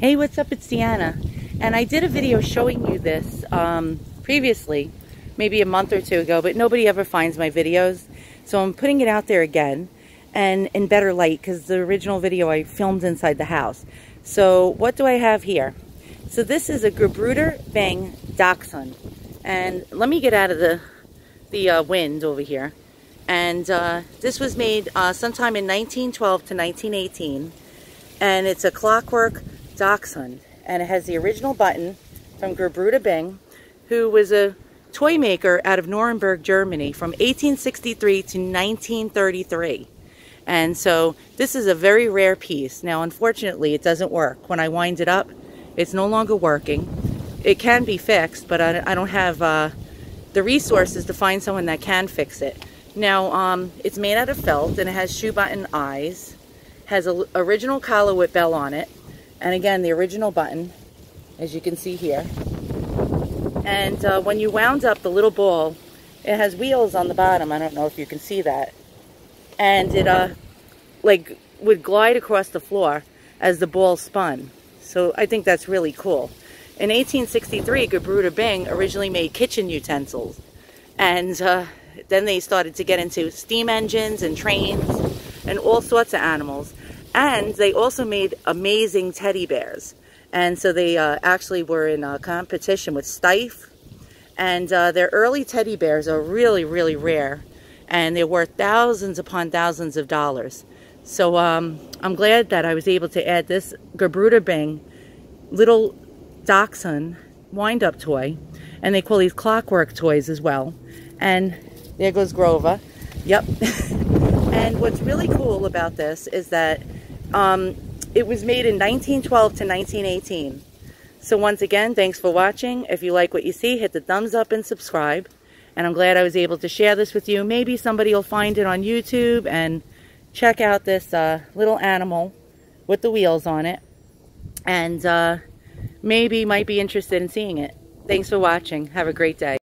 Hey, what's up? It's Deanna. And I did a video showing you this um, previously, maybe a month or two ago, but nobody ever finds my videos. So I'm putting it out there again and in better light because the original video I filmed inside the house. So what do I have here? So this is a Gebrüder Bing Dachshund. And let me get out of the, the uh, wind over here. And uh, this was made uh, sometime in 1912 to 1918. And it's a clockwork Dachshund. And it has the original button from Gebrüder Bing, who was a toy maker out of Nuremberg, Germany from 1863 to 1933. And so this is a very rare piece. Now, unfortunately, it doesn't work. When I wind it up, it's no longer working. It can be fixed, but I, I don't have uh, the resources to find someone that can fix it. Now, um, it's made out of felt and it has shoe button eyes, has an original collar with bell on it, and again, the original button, as you can see here. And uh, when you wound up the little ball, it has wheels on the bottom. I don't know if you can see that. And it uh, like would glide across the floor as the ball spun. So I think that's really cool. In 1863, Gebrüder Bing originally made kitchen utensils. And uh, then they started to get into steam engines and trains and all sorts of animals. And they also made amazing teddy bears. And so they uh, actually were in a competition with Steiff. And uh, their early teddy bears are really, really rare. And they're worth thousands upon thousands of dollars. So um, I'm glad that I was able to add this Gebrüder Bing little Dachshund wind-up toy. And they call these clockwork toys as well. And there goes Grover. Yep. and what's really cool about this is that um, it was made in 1912 to 1918. So once again, thanks for watching. If you like what you see, hit the thumbs up and subscribe. And I'm glad I was able to share this with you. Maybe somebody will find it on YouTube and check out this uh, little animal with the wheels on it. And uh, maybe might be interested in seeing it. Thanks for watching. Have a great day.